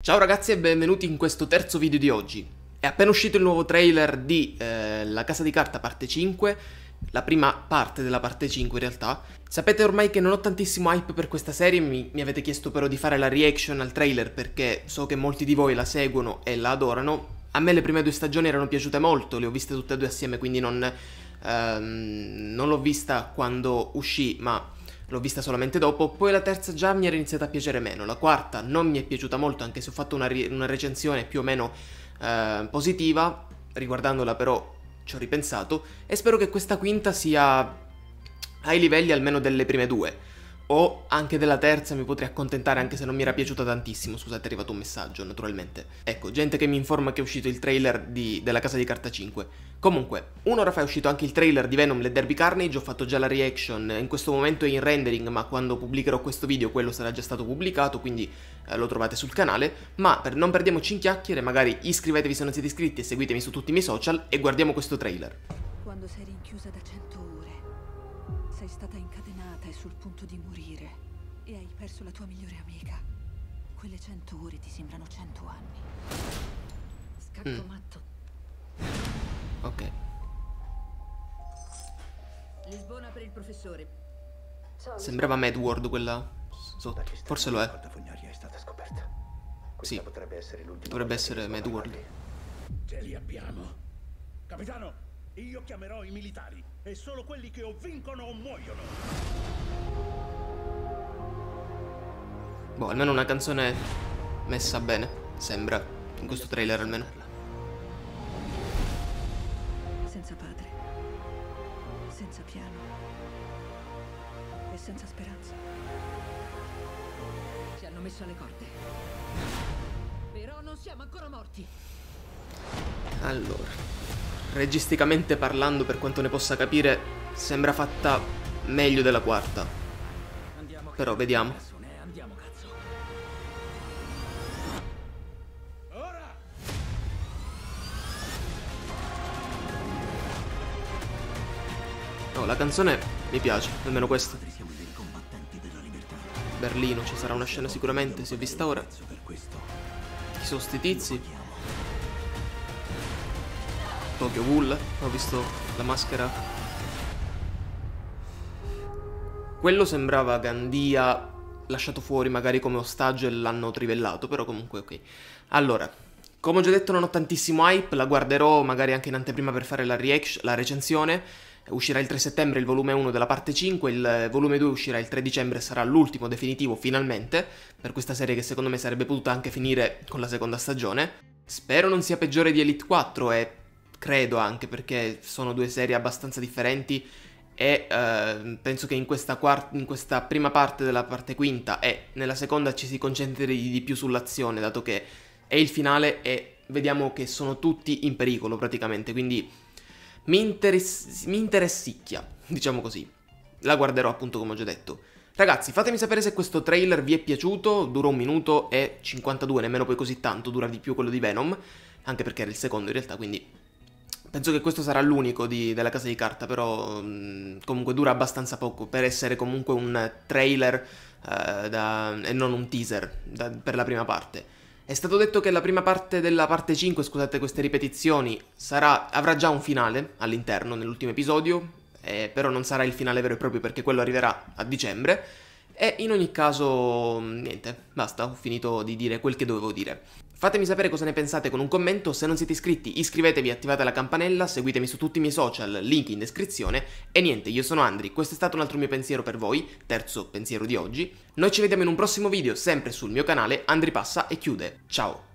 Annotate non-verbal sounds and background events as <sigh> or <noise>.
Ciao ragazzi e benvenuti in questo terzo video di oggi. È appena uscito il nuovo trailer di eh, La Casa di Carta parte 5, la prima parte della parte 5 in realtà. Sapete ormai che non ho tantissimo hype per questa serie, mi, mi avete chiesto però di fare la reaction al trailer perché so che molti di voi la seguono e la adorano. A me le prime due stagioni erano piaciute molto, le ho viste tutte e due assieme, quindi non, ehm, non l'ho vista quando uscì, ma l'ho vista solamente dopo, poi la terza già mi era iniziata a piacere meno, la quarta non mi è piaciuta molto anche se ho fatto una, una recensione più o meno eh, positiva, riguardandola però ci ho ripensato e spero che questa quinta sia ai livelli almeno delle prime due. O anche della terza mi potrei accontentare anche se non mi era piaciuta tantissimo, scusate è arrivato un messaggio naturalmente. Ecco, gente che mi informa che è uscito il trailer di, della Casa di Carta 5. Comunque, un'ora fa è uscito anche il trailer di Venom le Derby Carnage, ho fatto già la reaction, in questo momento è in rendering ma quando pubblicherò questo video quello sarà già stato pubblicato, quindi eh, lo trovate sul canale. Ma per non perdiamoci in chiacchiere, magari iscrivetevi se non siete iscritti e seguitemi su tutti i miei social e guardiamo questo trailer. Quando sei rinchiusa da cento ore, sei stata incatenata e sul punto di morire e hai perso la tua migliore amica. Quelle cento ore ti sembrano cento anni. Scacco Mm. matto. Ok. Lisbona per il professore. Sembrava Mad World quella sotto. Forse lo è. è stata scoperta. Questa Sì. potrebbe essere Dovrebbe essere Mad World. Ce li abbiamo. Capitano, io chiamerò i militari e solo quelli che o vincono o muoiono. Boh, almeno una canzone messa bene. Sembra. In questo trailer almeno. Senza padre. Senza piano. E senza speranza. Ci hanno messo alle corde. Però non siamo ancora morti. Allora. Registicamente parlando, per quanto ne possa capire, sembra fatta meglio della quarta. Però vediamo. No, la canzone mi piace, almeno questa. Berlino, ci sarà una scena sicuramente, si è vista ora. Chi sono sti tizi? Tokyo Ghoul, ho visto la maschera. Quello sembrava Gandia lasciato fuori magari come ostaggio e l'hanno trivellato, però comunque ok. Allora, come ho già detto non ho tantissimo hype, la guarderò magari anche in anteprima per fare la, la recensione. Uscirà il 3 settembre il volume 1 della parte 5, il volume 2 uscirà il 3 dicembre, sarà l'ultimo definitivo finalmente, per questa serie che secondo me sarebbe potuta anche finire con la seconda stagione. Spero non sia peggiore di Elite 4 e credo anche perché sono due serie abbastanza differenti e eh, penso che in questa, quart- in questa prima parte della parte quinta e nella seconda ci si concentri di più sull'azione, dato che è il finale e vediamo che sono tutti in pericolo praticamente, quindi mi, interess- mi interessicchia, <laughs> diciamo così. La guarderò appunto come ho già detto. Ragazzi, fatemi sapere se questo trailer vi è piaciuto, dura un minuto e 52, nemmeno poi così tanto, dura di più quello di Venom, anche perché era il secondo in realtà, quindi penso che questo sarà l'unico di- della casa di carta, però mh, comunque dura abbastanza poco per essere comunque un trailer eh, da- e non un teaser da- per la prima parte. È stato detto che la prima parte della parte 5, scusate queste ripetizioni, sarà, avrà già un finale all'interno nell'ultimo episodio, eh, però non sarà il finale vero e proprio perché quello arriverà a dicembre. E in ogni caso, niente, basta, ho finito di dire quel che dovevo dire. Fatemi sapere cosa ne pensate con un commento, se non siete iscritti iscrivetevi, attivate la campanella, seguitemi su tutti i miei social, link in descrizione. E niente, io sono Andri, questo è stato un altro mio pensiero per voi, terzo pensiero di oggi. Noi ci vediamo in un prossimo video, sempre sul mio canale, Andri passa e chiude. Ciao!